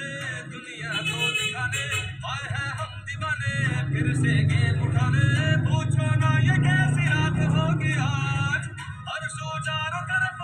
जाने दुनिया को दिखाने। आए हैं हम दीवाने, फिर से गेम उठाने। पूछो ना ये कैसी रात होगी आज? हर सोचारों तरफ़